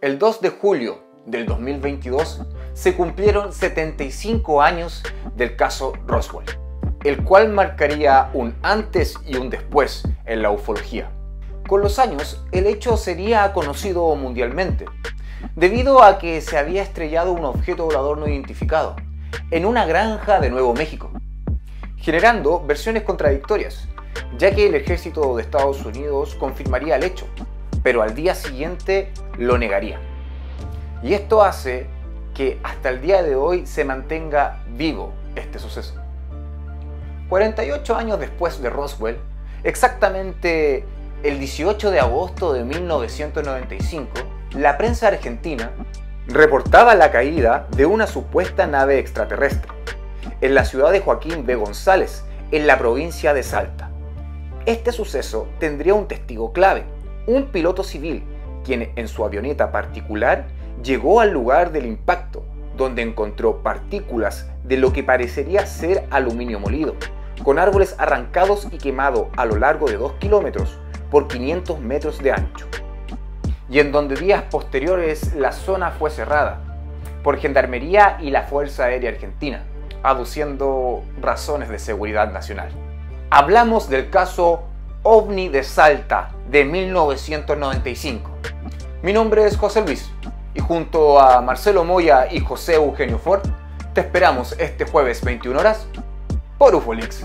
El 2 de julio del 2022 se cumplieron 75 años del caso Roswell, el cual marcaría un antes y un después en la ufología. Con los años, el hecho sería conocido mundialmente, debido a que se había estrellado un objeto volador no identificado en una granja de Nuevo México, generando versiones contradictorias, ya que el ejército de Estados Unidos confirmaría el hecho, pero al día siguiente lo negaría. Y esto hace que hasta el día de hoy se mantenga vivo este suceso. 48 años después de Roswell, exactamente el 18 de agosto de 1995, la prensa argentina reportaba la caída de una supuesta nave extraterrestre en la ciudad de Joaquín B. González, en la provincia de Salta. Este suceso tendría un testigo clave, un piloto civil, quien en su avioneta particular llegó al lugar del impacto, donde encontró partículas de lo que parecería ser aluminio molido, con árboles arrancados y quemado a lo largo de 2 kilómetros por 500 metros de ancho. Y en donde días posteriores la zona fue cerrada por Gendarmería y la Fuerza Aérea Argentina, aduciendo razones de seguridad nacional. Hablamos del caso OVNI de Salta de 1995. Mi nombre es José Luis y junto a Marcelo Moya y José Eugenio Ford te esperamos este jueves 21 horas por UFOLIX.